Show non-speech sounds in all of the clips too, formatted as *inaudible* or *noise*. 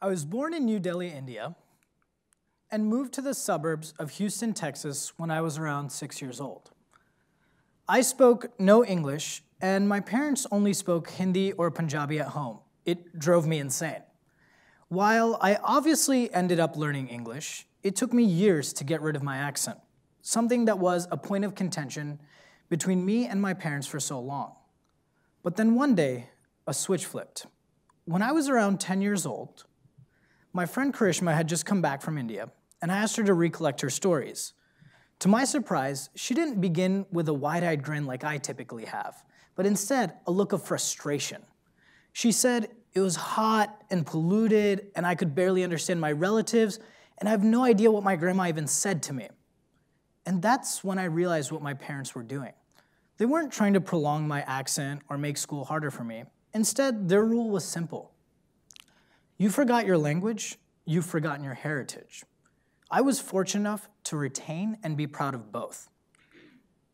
I was born in New Delhi, India, and moved to the suburbs of Houston, Texas when I was around six years old. I spoke no English, and my parents only spoke Hindi or Punjabi at home. It drove me insane. While I obviously ended up learning English, it took me years to get rid of my accent, something that was a point of contention between me and my parents for so long. But then one day, a switch flipped. When I was around 10 years old, my friend Karishma had just come back from India, and I asked her to recollect her stories. To my surprise, she didn't begin with a wide eyed grin like I typically have, but instead a look of frustration. She said it was hot and polluted, and I could barely understand my relatives, and I have no idea what my grandma even said to me. And that's when I realized what my parents were doing. They weren't trying to prolong my accent or make school harder for me. Instead, their rule was simple You forgot your language, you've forgotten your heritage. I was fortunate enough to retain and be proud of both.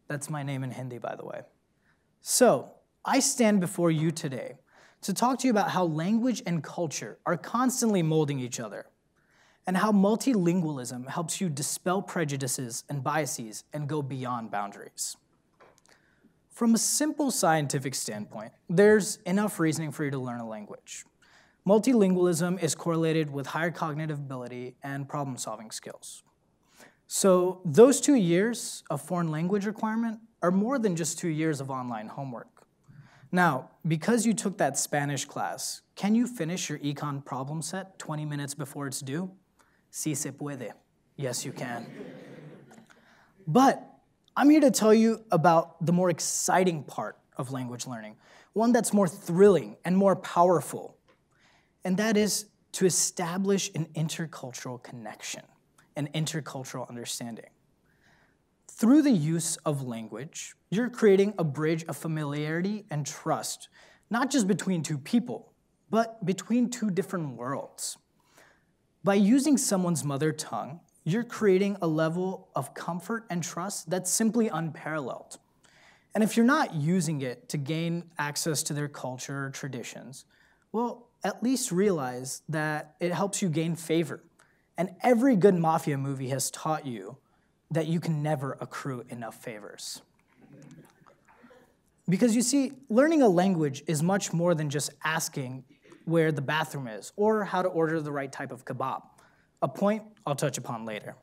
That's my name in Hindi, by the way. So, I stand before you today to talk to you about how language and culture are constantly molding each other, and how multilingualism helps you dispel prejudices and biases and go beyond boundaries. From a simple scientific standpoint, there's enough reasoning for you to learn a language. Multilingualism is correlated with higher cognitive ability and problem solving skills. So, those two years of foreign language requirement are more than just two years of online homework. Now, because you took that Spanish class, can you finish your econ problem set 20 minutes before it's due? Si se puede. Yes, you can. But I'm here to tell you about the more exciting part of language learning, one that's more thrilling and more powerful and that is to establish an intercultural connection, an intercultural understanding. Through the use of language, you're creating a bridge of familiarity and trust, not just between two people, but between two different worlds. By using someone's mother tongue, you're creating a level of comfort and trust that's simply unparalleled. And if you're not using it to gain access to their culture or traditions, well, at least realize that it helps you gain favor. And every good mafia movie has taught you that you can never accrue enough favors. Because you see, learning a language is much more than just asking where the bathroom is or how to order the right type of kebab, a point I'll touch upon later.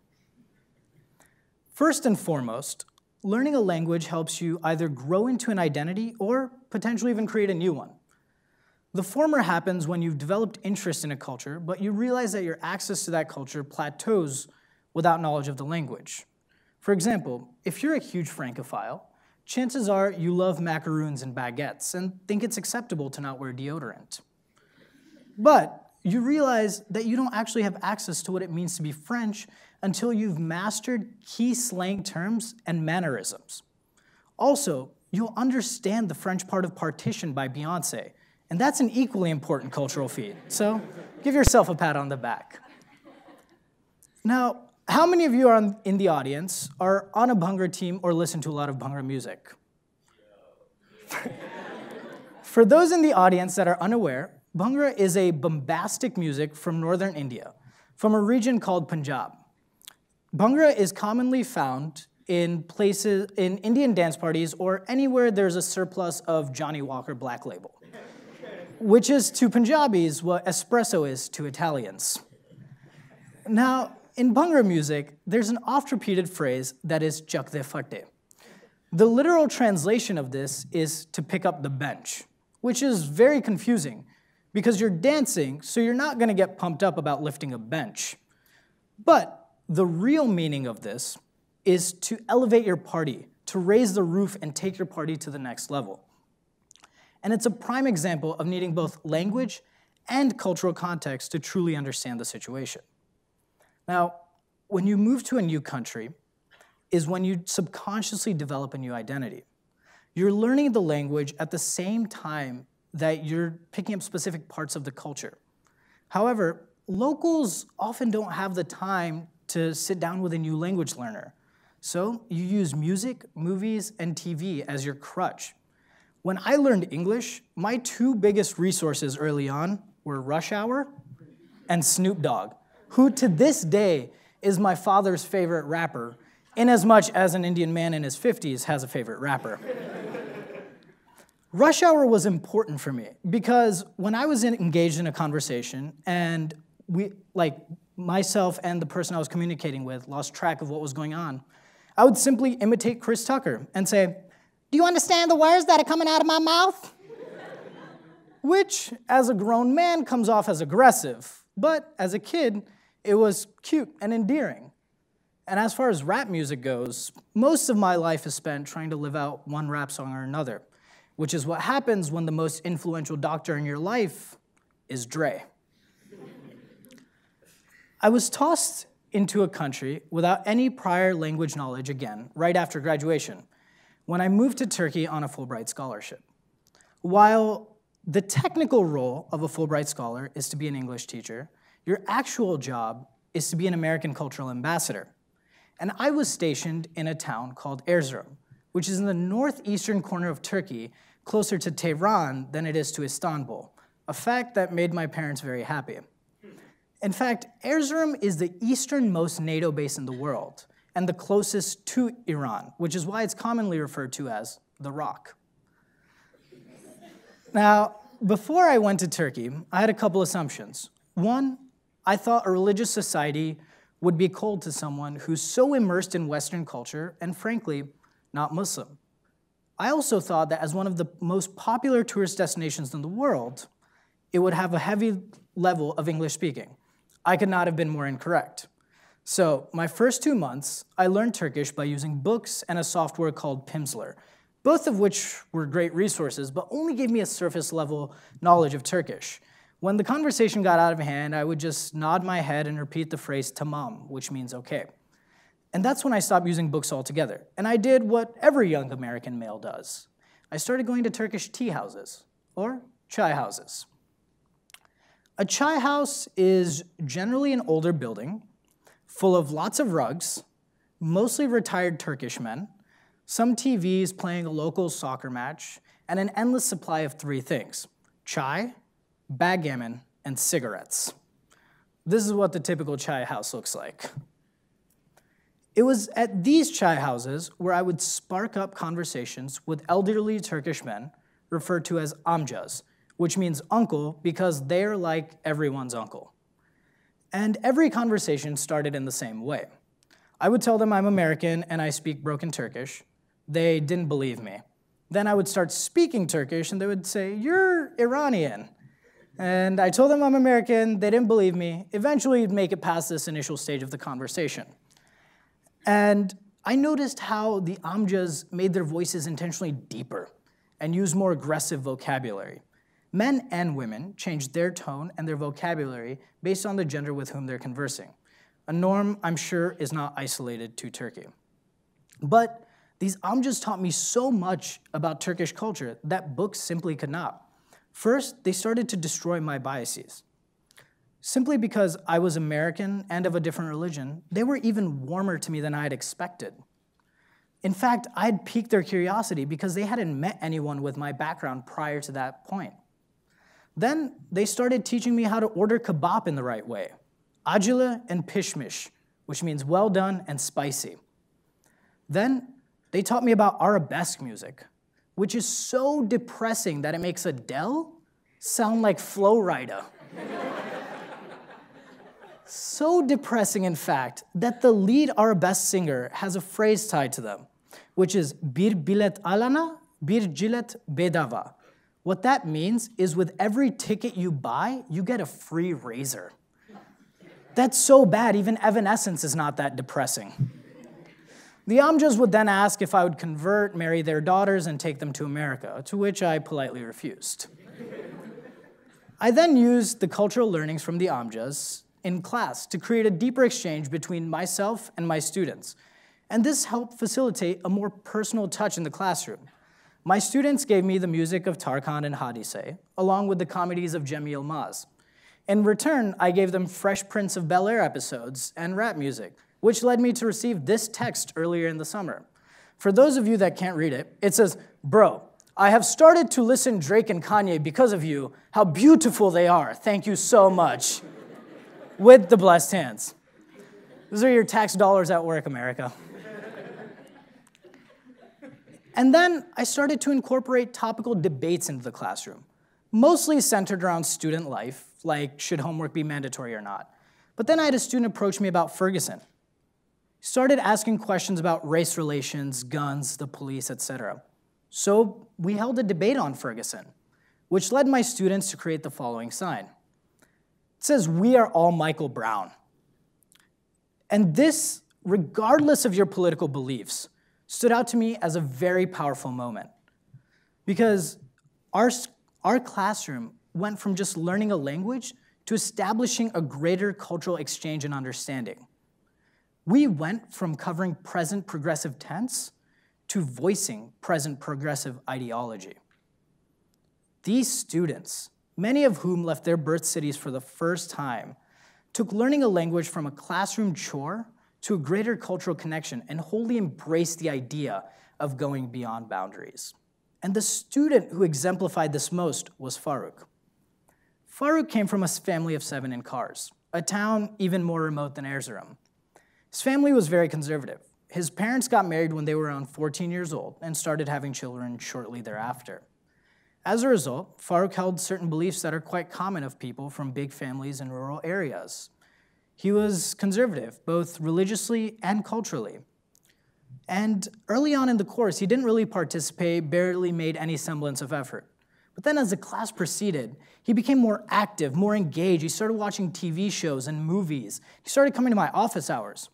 First and foremost, learning a language helps you either grow into an identity or potentially even create a new one. The former happens when you've developed interest in a culture, but you realize that your access to that culture plateaus without knowledge of the language. For example, if you're a huge Francophile, chances are you love macaroons and baguettes and think it's acceptable to not wear deodorant. But you realize that you don't actually have access to what it means to be French until you've mastered key slang terms and mannerisms. Also, you'll understand the French part of Partition by Beyonce and that's an equally important cultural feat. So give yourself a pat on the back. Now, how many of you are in the audience are on a Bhangra team or listen to a lot of Bhangra music? *laughs* For those in the audience that are unaware, Bhangra is a bombastic music from northern India, from a region called Punjab. Bhangra is commonly found in places in Indian dance parties or anywhere there's a surplus of Johnnie Walker Black Label which is to Punjabis what espresso is to Italians. Now, in Bhangra music, there's an oft repeated phrase that is chakde phatte. The literal translation of this is to pick up the bench, which is very confusing because you're dancing, so you're not going to get pumped up about lifting a bench. But the real meaning of this is to elevate your party, to raise the roof and take your party to the next level. And it's a prime example of needing both language and cultural context to truly understand the situation. Now, when you move to a new country, is when you subconsciously develop a new identity. You're learning the language at the same time that you're picking up specific parts of the culture. However, locals often don't have the time to sit down with a new language learner. So you use music, movies, and TV as your crutch when I learned English, my two biggest resources early on were Rush Hour and Snoop Dogg, who to this day is my father's favorite rapper, inasmuch as much as an Indian man in his 50s has a favorite rapper. Rush hour was important for me because when I was in, engaged in a conversation and we, like myself and the person I was communicating with, lost track of what was going on, I would simply imitate Chris Tucker and say, Do you understand the words that are coming out of my mouth? Which, as a grown man, comes off as aggressive, but as a kid, it was cute and endearing. And as far as rap music goes, most of my life is spent trying to live out one rap song or another which is what happens when the most influential doctor in your life is Dre. I was tossed into a country without any prior language knowledge again, right after graduation, when I moved to Turkey on a Fulbright scholarship. While the technical role of a Fulbright scholar is to be an English teacher, your actual job is to be an American cultural ambassador. And I was stationed in a town called Erzurum, which is in the northeastern corner of Turkey closer to Tehran than it is to Istanbul, a fact that made my parents very happy. In fact, Erzurum is the easternmost NATO base in the world and the closest to Iran, which is why it's commonly referred to as the Rock. Now, before I went to Turkey, I had a couple assumptions. One, I thought a religious society would be cold to someone who's so immersed in Western culture and, frankly, not Muslim. I also thought that as one of the most popular tourist destinations in the world, it would have a heavy level of English speaking. I could not have been more incorrect. So, my first two months, I learned Turkish by using books and a software called Pimsleur, both of which were great resources, but only gave me a surface level knowledge of Turkish. When the conversation got out of hand, I would just nod my head and repeat the phrase tamam, which means okay. And that's when I stopped using books altogether. And I did what every young American male does I started going to Turkish tea houses or chai houses. A chai house is generally an older building full of lots of rugs, mostly retired Turkish men, some TVs playing a local soccer match, and an endless supply of three things chai, backgammon, and cigarettes. This is what the typical chai house looks like. It was at these chai houses where I would spark up conversations with elderly Turkish men, referred to as amcas, which means uncle because they're like everyone's uncle. And every conversation started in the same way. I would tell them I'm American and I speak broken Turkish. They didn't believe me. Then I would start speaking Turkish and they would say, You're Iranian. And I told them I'm American, they didn't believe me. Eventually, you'd make it past this initial stage of the conversation. And I noticed how the Amcas made their voices intentionally deeper and used more aggressive vocabulary. Men and women change their tone and their vocabulary based on the gender with whom they're conversing. A norm, I'm sure, is not isolated to Turkey. But these Amcas taught me so much about Turkish culture that books simply could not. First, they started to destroy my biases. Simply because I was American and of a different religion, they were even warmer to me than I had expected. In fact, I had piqued their curiosity because they hadn't met anyone with my background prior to that point. Then they started teaching me how to order kebab in the right way acele and pishmish, which means well done and spicy. Then they taught me about arabesque music, which is so depressing that it makes Adele sound like Flo Rida. *laughs* So depressing, in fact, that the lead arabesque singer has a phrase tied to them, which is bir bilet alana, bir jilet bedava. What that means is with every ticket you buy, you get a free razor. That's so bad, even Evanescence is not that depressing. The Amcas would then ask if I would convert, marry their daughters, and take them to America, to which I politely refused. I then used the cultural learnings from the Amcas in class to create a deeper exchange between myself and my students. And this helped facilitate a more personal touch in the classroom. My students gave me the music of Tarkan and Hadise, along with the comedies of Cem Yılmaz. In return, I gave them Fresh Prince of Bel Air episodes and rap music, which led me to receive this text earlier in the summer. For those of you that can't read it, it says, Bro, I have started to listen Drake and Kanye because of you. How beautiful they are. Thank you so much. with the blessed hands. Those are your tax dollars at work, America. And then I started to incorporate topical debates into the classroom, mostly centered around student life, like should homework be mandatory or not. But then I had a student approach me about Ferguson. Started asking questions about race relations, guns, the police, etc. So we held a debate on Ferguson, which led my students to create the following sign. It says, We are all Michael Brown. And this, regardless of your political beliefs, stood out to me as a very powerful moment because our, our classroom went from just learning a language to establishing a greater cultural exchange and understanding. We went from covering present progressive tense to voicing present progressive ideology. These students, many of whom left their birth cities for the first time, took learning a language from a classroom chore to a greater cultural connection and wholly embrace the idea of going beyond boundaries. And the student who exemplified this most was Farouk. Farouk came from a family of seven in Kars, a town even more remote than Erzurum. His family was very conservative. His parents got married when they were around 14 years old and started having children shortly thereafter. As a result, Farouk held certain beliefs that are quite common of people from big families in rural areas. He was conservative, both religiously and culturally. And early on in the course, he didn't really participate, barely made any semblance of effort. But then as the class proceeded, he became more active, more engaged. He started watching TV shows and movies. He started coming to my office hours.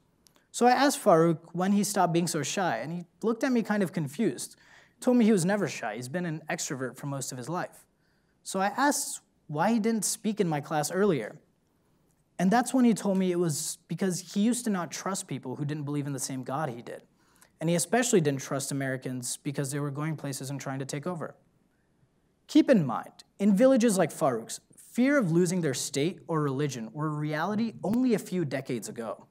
So I asked Farouk when he stopped being so shy, and he looked at me kind of confused. He told me he was never shy. He's been an extrovert for most of his life. So I asked why he didn't speak in my class earlier. And that's when he told me it was because he used to not trust people who didn't believe in the same God he did. And he especially didn't trust Americans because they were going places and trying to take over. Keep in mind, in villages like Farouk's, fear of losing their state or religion were a reality only a few decades ago.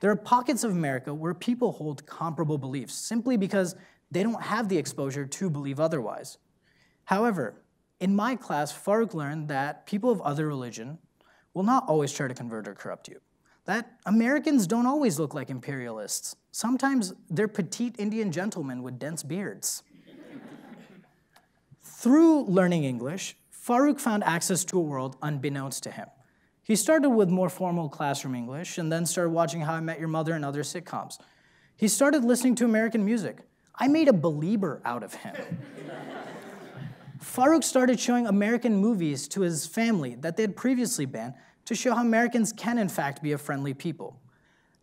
There are pockets of America where people hold comparable beliefs simply because they don't have the exposure to believe otherwise. However, in my class, Farouk learned that people of other religion will not always try to convert or corrupt you. That Americans don't always look like imperialists. Sometimes they're petite Indian gentlemen with dense beards. Through learning English, Farouk found access to a world unbeknownst to him. He started with more formal classroom English and then started watching How I Met Your Mother and other sitcoms. He started listening to American music. I made a believer out of him. Farouk started showing American movies to his family that they had previously banned to show how Americans can, in fact, be a friendly people.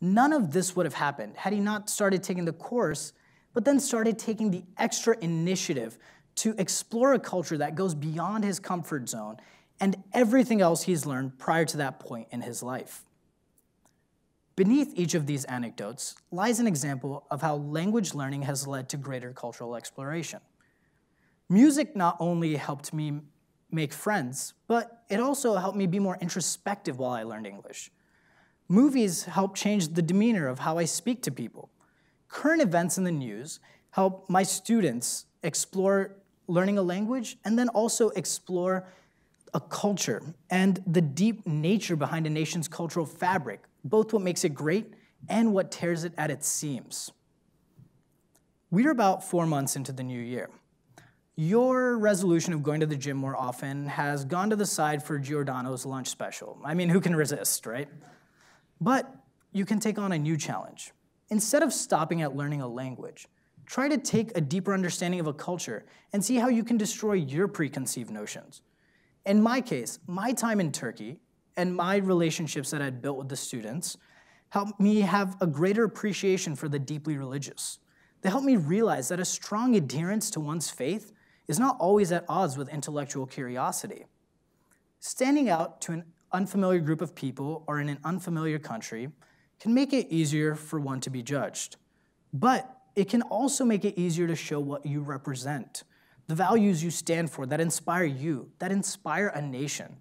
None of this would have happened had he not started taking the course, but then started taking the extra initiative to explore a culture that goes beyond his comfort zone and everything else he's learned prior to that point in his life. Beneath each of these anecdotes lies an example of how language learning has led to greater cultural exploration. Music not only helped me make friends, but it also helped me be more introspective while I learned English. Movies help change the demeanor of how I speak to people. Current events in the news help my students explore learning a language and then also explore a culture and the deep nature behind a nation's cultural fabric, both what makes it great and what tears it at its seams. We're about four months into the new year your resolution of going to the gym more often has gone to the side for Giordano's lunch special. I mean, who can resist, right? But you can take on a new challenge. Instead of stopping at learning a language, try to take a deeper understanding of a culture and see how you can destroy your preconceived notions. In my case, my time in Turkey and my relationships that I'd built with the students helped me have a greater appreciation for the deeply religious. They helped me realize that a strong adherence to one's faith is not always at odds with intellectual curiosity. Standing out to an unfamiliar group of people or in an unfamiliar country can make it easier for one to be judged. But it can also make it easier to show what you represent, the values you stand for that inspire you, that inspire a nation.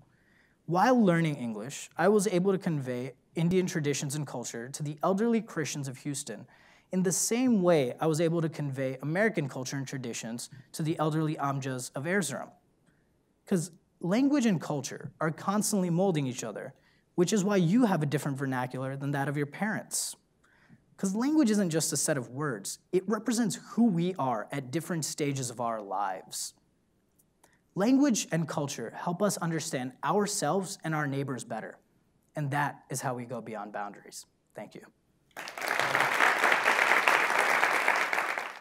While learning English, I was able to convey Indian traditions and culture to the elderly Christians of Houston in the same way I was able to convey American culture and traditions to the elderly Amcas of Erzurum. Because language and culture are constantly molding each other, which is why you have a different vernacular than that of your parents. Because language isn't just a set of words, it represents who we are at different stages of our lives. Language and culture help us understand ourselves and our neighbors better, and that is how we go beyond boundaries. Thank you.